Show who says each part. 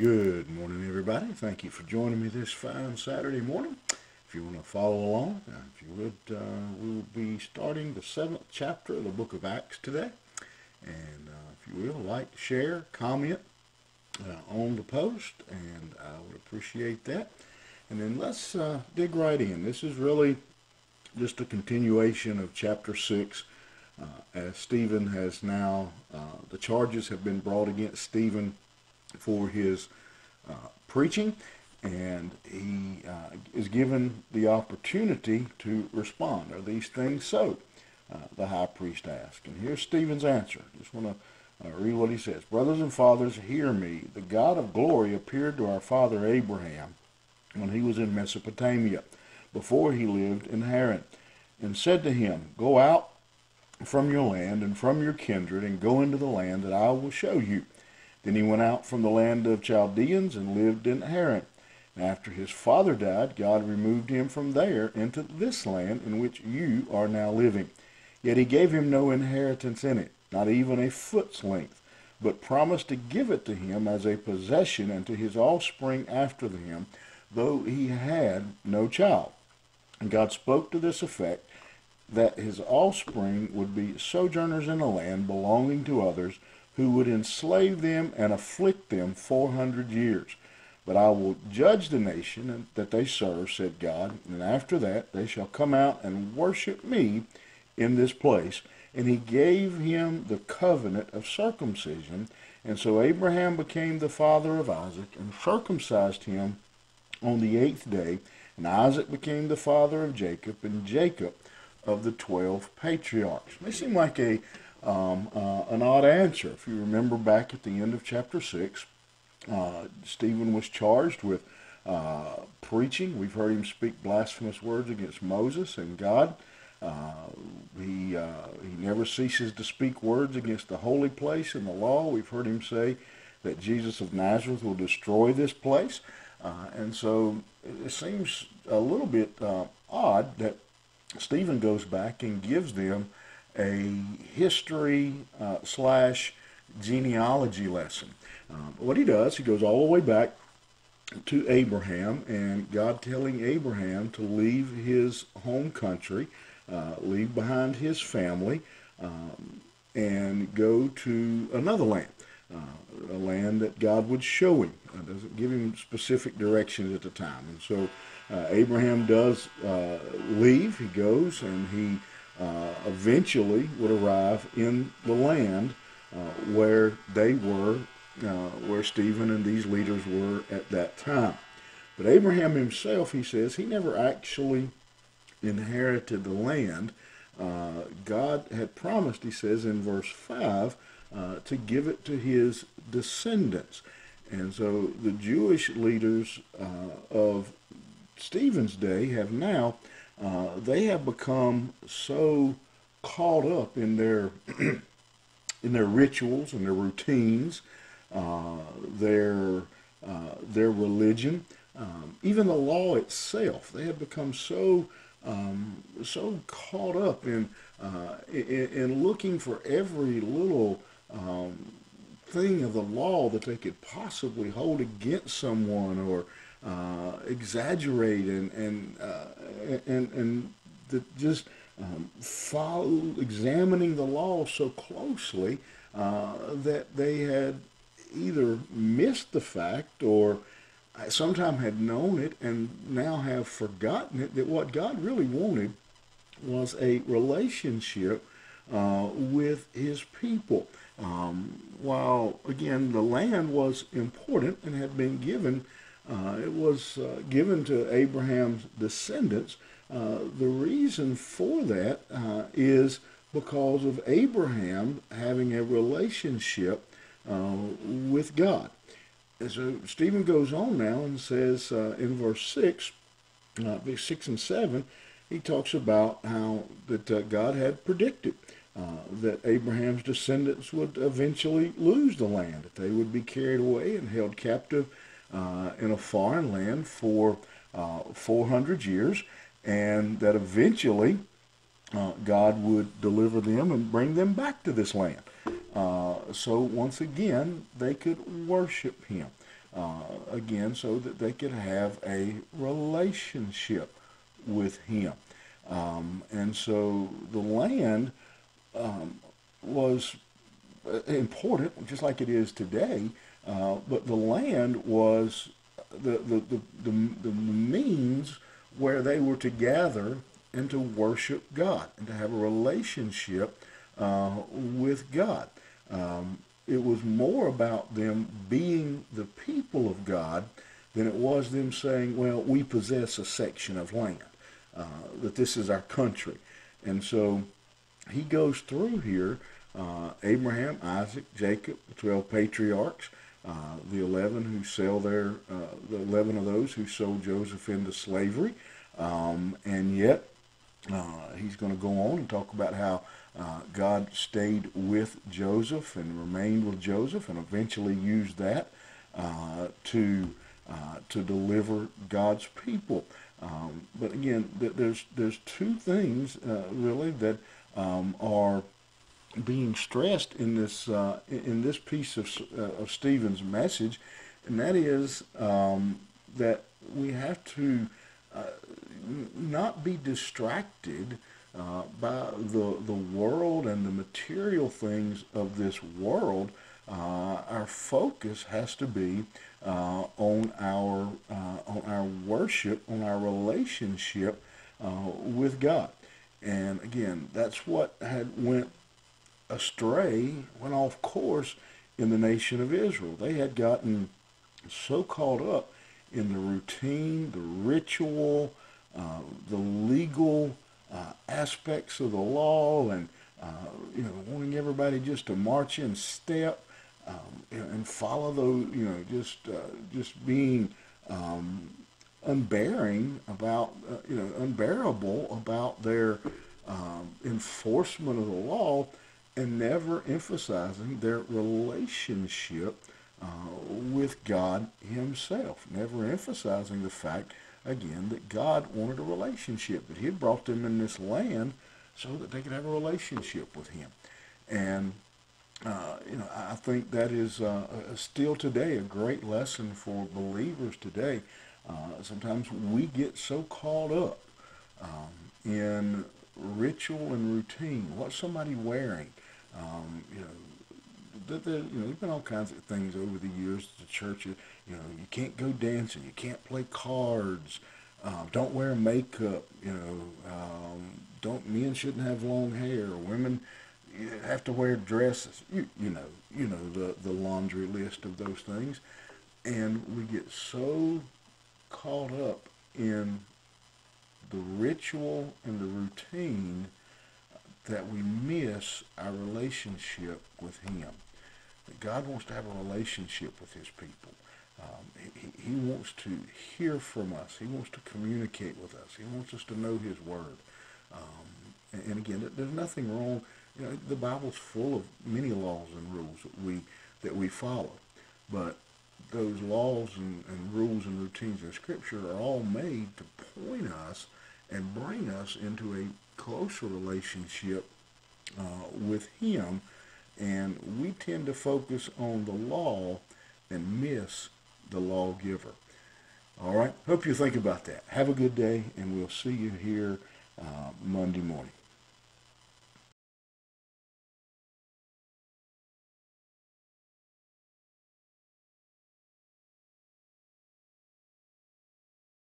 Speaker 1: Good morning, everybody. Thank you for joining me this fine Saturday morning. If you want to follow along, uh, if you would, uh, we will be starting the seventh chapter of the book of Acts today. And uh, if you will, like, share, comment uh, on the post, and I would appreciate that. And then let's uh, dig right in. This is really just a continuation of chapter 6. Uh, as Stephen has now, the charges have been brought against Stephen for his uh, preaching, and he uh, is given the opportunity to respond. Are these things so? Uh, the high priest asked. And here's Stephen's answer. Just want to uh, read what he says. Brothers and fathers, hear me. The God of glory appeared to our father Abraham when he was in Mesopotamia, before he lived in Haran, and said to him, Go out from your land and from your kindred, and go into the land that I will show you. Then he went out from the land of Chaldeans and lived in Haran. And after his father died, God removed him from there into this land in which you are now living. Yet he gave him no inheritance in it, not even a foot's length, but promised to give it to him as a possession and to his offspring after him, though he had no child. And God spoke to this effect that his offspring would be sojourners in a land belonging to others, who would enslave them and afflict them 400 years. But I will judge the nation that they serve, said God, and after that they shall come out and worship me in this place. And he gave him the covenant of circumcision. And so Abraham became the father of Isaac and circumcised him on the eighth day. And Isaac became the father of Jacob, and Jacob of the twelve patriarchs. May seem like a um, uh, an odd answer. If you remember back at the end of chapter 6, uh, Stephen was charged with uh, preaching. We've heard him speak blasphemous words against Moses and God. Uh, he, uh, he never ceases to speak words against the holy place and the law. We've heard him say that Jesus of Nazareth will destroy this place. Uh, and so it seems a little bit odd that Stephen goes back and gives them a history uh, slash genealogy lesson. Um, what he does, he goes all the way back to Abraham and God telling Abraham to leave his home country, uh, leave behind his family, um, and go to another land, uh, a land that God would show him. Uh, doesn't give him specific directions at the time. And so uh, Abraham does uh, leave. He goes and he uh, eventually would arrive in the land uh, where they were, uh, where Stephen and these leaders were at that time. But Abraham himself, he says, he never actually inherited the land. Uh, God had promised, he says in verse 5, uh, to give it to his descendants. And so the Jewish leaders uh, of Stephen's day have now uh, they have become so caught up in their in their rituals and their routines, uh, their uh, their religion, um, even the law itself. They have become so um, so caught up in, uh, in, in looking for every little um, thing of the law that they could possibly hold against someone or uh, exaggerate and and uh, and and just um, follow examining the law so closely uh, that they had either missed the fact or sometime had known it and now have forgotten it that what God really wanted was a relationship uh, with his people. Um, while again the land was important and had been given uh, it was uh, given to Abraham's descendants. Uh, the reason for that uh, is because of Abraham having a relationship uh, with God. And so Stephen goes on now and says uh, in verse 6, verse 6 and 7, he talks about how that God had predicted that Abraham's descendants would eventually lose the land, that they would be carried away and held captive uh, in a foreign land for uh, 400 years, and that eventually uh, God would deliver them and bring them back to this land. Uh, so once again, they could worship Him. uh, again, so that they could have a relationship with Him. Um, and so the land um, was uh, important, just like it is today, uh, but the land was the, the, the, the, the means where they were to gather and to worship God and to have a relationship uh, with God. Um, it was more about them being the people of God than it was them saying, well, we possess a section of land, uh, that this is our country. And so he goes through here uh, Abraham, Isaac, Jacob, the 12 patriarchs, uh, the 11 who sell their, uh, the 11 of those who sold Joseph into slavery. Um, and yet, uh, he's going to go on and talk about how uh, God stayed with Joseph and remained with Joseph and eventually used that uh, to to deliver God's people. Um, but again, th- there's there's two things really that um, are being stressed in this uh, in this piece of uh, of Stephen's message, and that is um, that we have to uh, not be distracted uh, by the the world and the material things of this world. Uh, our focus has to be uh, on our on our worship, on our relationship with God. And again, that's what had went astray, went off course in the nation of Israel. They had gotten so caught up in the routine, the ritual, uh, the legal uh, aspects of the law, and uh, you know, wanting everybody just to march in step um, and follow those, you know, just uh, just being um, unbearing about, uh, you know, unbearable about their um, enforcement of the law and never emphasizing their relationship uh, with God himself, never emphasizing the fact, again, that God wanted a relationship, that he had brought them in this land so that they could have a relationship with him. And, uh, you know, I think that is uh, still today a great lesson for believers today. Uh, sometimes we get so caught up um, in ritual and routine. What's somebody wearing? Um, you know, there, you know, there's been all kinds of things over the years. The church, you know, you can't go dancing, you can't play cards, um, don't wear makeup. You know, um, don't men shouldn't have long hair. Women have to wear dresses. You, you know, you know the the laundry list of those things, and we get so caught up in the ritual and the routine that we miss our relationship with Him. That God wants to have a relationship with His people. Um, he, he wants to hear from us. He wants to communicate with us. He wants us to know His Word. Um, and, and, again, there's nothing wrong. You know, the Bible's full of many laws and rules that we that we follow, but those laws and, and rules and routines in Scripture are all made to point us and bring us into a closer relationship uh, with Him. And we tend to focus on the law and miss the lawgiver. All right. Hope you think about that. Have a good day, and we'll see you here uh, Monday morning.